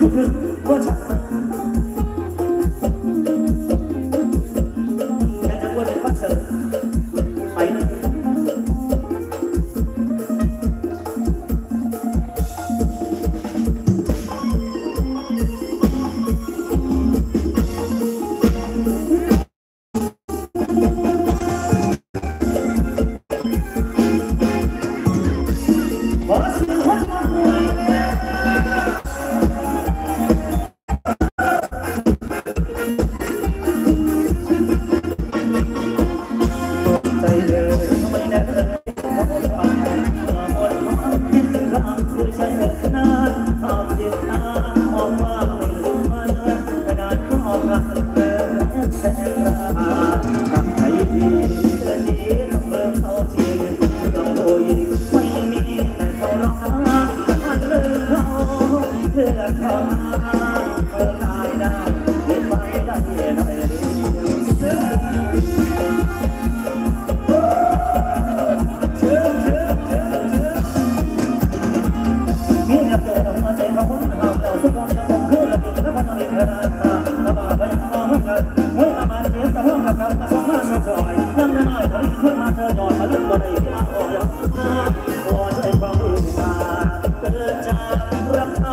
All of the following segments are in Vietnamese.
Pode. to the car.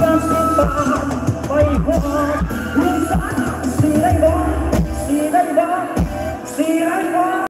ta xin bà bay qua hương giã